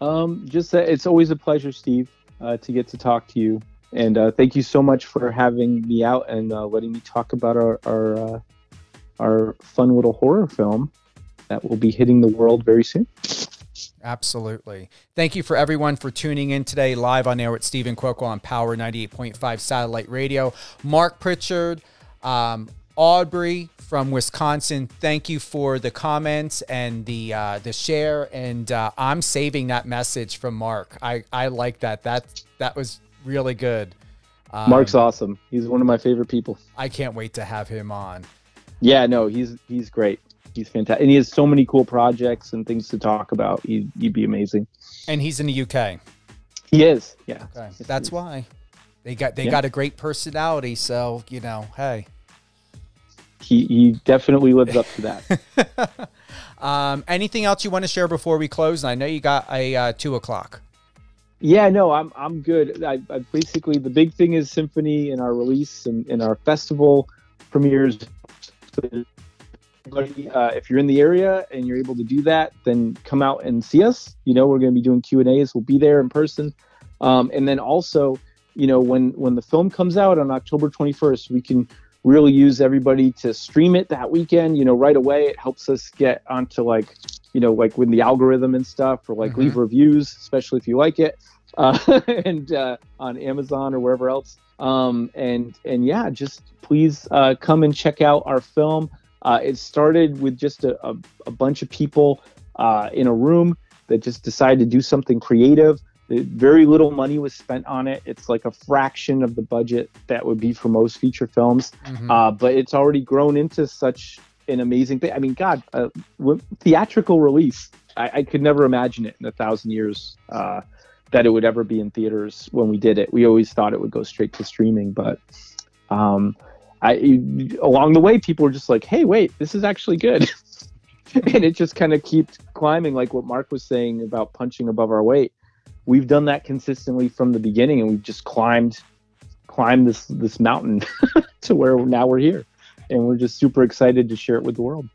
[SPEAKER 5] Um, just that it's always a pleasure, Steve, uh, to get to talk to you, and uh, thank you so much for having me out and uh, letting me talk about our our uh, our fun little horror film that will be hitting the world very soon.
[SPEAKER 7] Absolutely. Thank you for everyone for tuning in today live on air with Steven Cuoco on Power 98.5 Satellite Radio. Mark Pritchard, um, Aubrey from Wisconsin, thank you for the comments and the uh, the share. And uh, I'm saving that message from Mark. I, I like that. That that was really good. Um,
[SPEAKER 5] Mark's awesome. He's one of my favorite people.
[SPEAKER 7] I can't wait to have him on.
[SPEAKER 5] Yeah, no, he's he's great. He's fantastic, and he has so many cool projects and things to talk about. He'd, he'd be amazing.
[SPEAKER 7] And he's in the UK.
[SPEAKER 5] He is. Yeah.
[SPEAKER 7] Okay. That's why. They got they
[SPEAKER 5] Yeah.
[SPEAKER 7] got a great personality, so you know, hey.
[SPEAKER 5] He he definitely lives up to that.
[SPEAKER 7] Um, anything else you want to share before we close? I know you got a uh, two o'clock.
[SPEAKER 5] Yeah, no, I'm I'm good. I, I basically the big thing is Sinphony and our release and, and our festival premieres. Uh, if you're in the area and you're able to do that, then come out and see us. You know, we're going to be doing Q and A's. We'll be there in person, um, and then also, you know, when when the film comes out on October 21st, we can really use everybody to stream it that weekend. You know, right away. It helps us get onto like you know, like with the algorithm and stuff, or like leave reviews, especially if you like it, uh, and uh, on Amazon or wherever else. Um, and and yeah, just please uh, come and check out our film. Uh, it started with just a, a, a bunch of people uh, in a room that just decided to do something creative. Very little money was spent on it. It's like a fraction of the budget that would be for most feature films,
[SPEAKER 7] Mhm.
[SPEAKER 5] uh, but it's already grown into such an amazing thing. I mean, God, uh, theatrical release. I, I could never imagine it in a thousand years uh, that it would ever be in theaters when we did it. We always thought it would go straight to streaming, but um, I, along the way, people were just like, "Hey, wait, this is actually good," and it just kind of keeps climbing, like what Mark was saying about punching above our weight. We've done that consistently from the beginning, and we've just climbed, climbed this this mountain to where now we're here, and we're just super excited to share it with the world.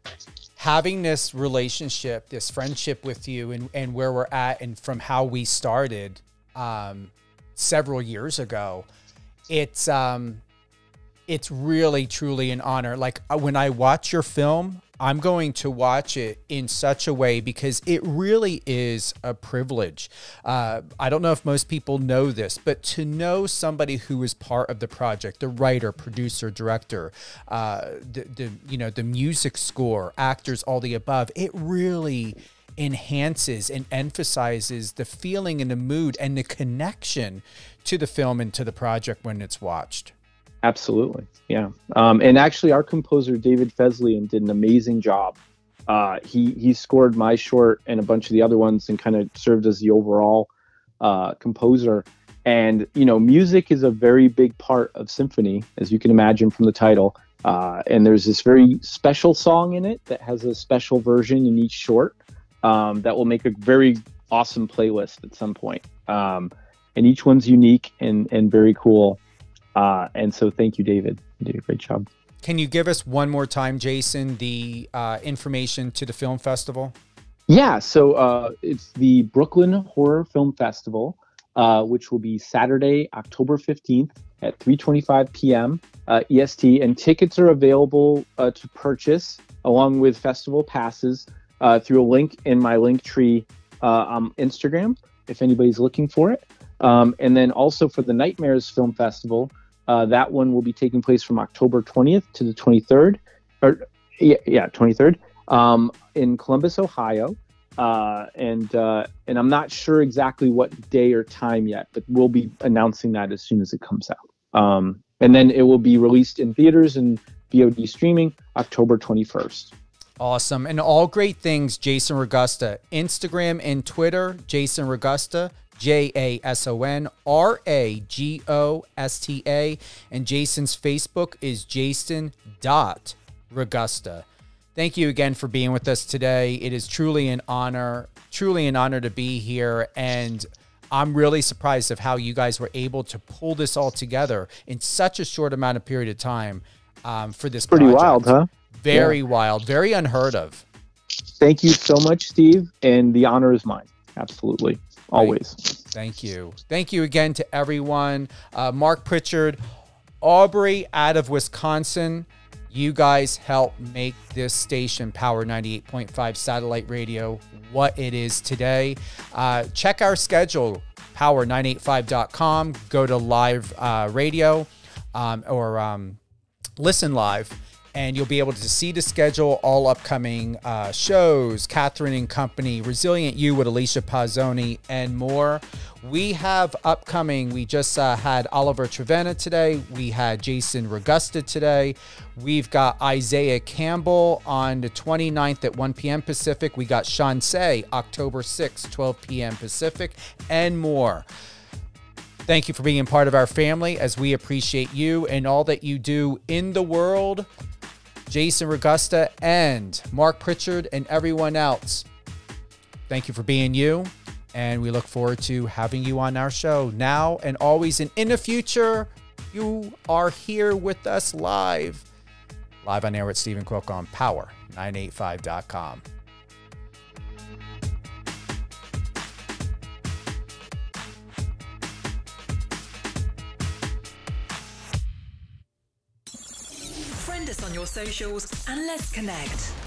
[SPEAKER 7] having this relationship, this friendship with you, and and where we're at, and from how we started um, several years ago, it's um, it's really truly an honor. Like uh, when I watch your film, I'm going to watch it in such a way because it really is a privilege. Uh, I don't know if most people know this, but to know somebody who is part of the project, the writer, producer, director, uh, the, the you know the music score, actors, all the above, it really enhances and emphasizes the feeling and the mood and the connection to the film and to the project when it's watched.
[SPEAKER 5] Absolutely, yeah. Um, and actually, our composer David Feslian did an amazing job. Uh, he he scored my short and a bunch of the other ones, and kind of served as the overall uh, composer. And you know, music is a very big part of Sinphony, as you can imagine from the title. Uh, and there's this very special song in it that has a special version in each short um, that will make a very awesome playlist at some point. Um, and each one's unique and and very cool. Uh, and so thank you, David. You did a great job.
[SPEAKER 7] Can you give us one more time, Jason, the uh, information to the film festival?
[SPEAKER 5] Yeah, so uh, it's the Brooklyn Horror Film Festival, uh, which will be Saturday, October 15th at 3:25 p.m. Uh, EST, and tickets are available uh, to purchase along with festival passes uh, through a link in my link tree uh, on Instagram if anybody's looking for it. Um, and then also for the Nightmares Film Festival, uh, that one will be taking place from October 20th to the 23rd, or yeah, yeah 23rd, um, in Columbus, Ohio. Uh, and uh, and I'm not sure exactly what day or time yet, but we'll be announcing that as soon as it comes out. Um, and then it will be released in theaters and VOD streaming October 21st.
[SPEAKER 7] Awesome. And all great things, Jason Ragosta. Instagram and Twitter, Jason Ragosta, J A S O N R A G O S T A. And Jason's Facebook is Jason dot Ragosta. Thank you again for being with us today. It is truly an honor, truly an honor to be here. And I'm really surprised of how you guys were able to pull this all together in such a short amount of period of time um, for this
[SPEAKER 5] Pretty
[SPEAKER 7] project.
[SPEAKER 5] wild, huh?
[SPEAKER 7] Very wild, very unheard of.
[SPEAKER 5] Thank you so much, Steve, and the honor is mine. Absolutely, always.
[SPEAKER 7] Thank you. Thank you again to everyone. Uh, Mark Pritchard, Aubrey out of Wisconsin. You guys help make this station, Power 98.5 satellite radio, what it is today. Uh, check our schedule, power985.com. Go to live uh, radio um, or um, listen live and you'll be able to see the schedule, all upcoming uh, shows, Catherine and Company, Resilient You with Alicia Pazzoni, and more. We have upcoming, we just uh, had Oliver Trevena today. We had Jason Ragosta today. We've got Isaiah Campbell on the 29th at 1 p.m. Pacific. We got Sean Say, October 6th, 12 p.m. Pacific, and more. Thank you for being part of our family as we appreciate you and all that you do in the world. Jason Ragosta and Mark Pritchard and everyone else. Thank you for being you. And we look forward to having you on our show now and always. And in the future, you are here with us live. Live on air with Steven Cuoco on power985.com.
[SPEAKER 8] on your socials and let's connect.